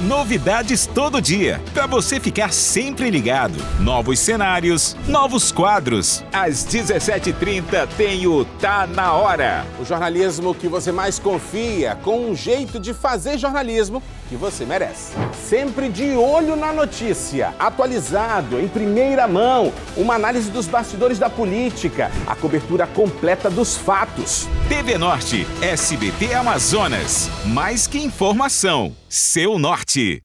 Novidades todo dia, para você ficar sempre ligado. Novos cenários, novos quadros. Às 17h30 tem o Tá na Hora. O jornalismo que você mais confia, com um jeito de fazer jornalismo que você merece. Sempre de olho na notícia, atualizado, em primeira mão, uma análise dos bastidores da política, a cobertura completa dos fatos. TV Norte, SBT Amazonas. Mais que informação, seu norte.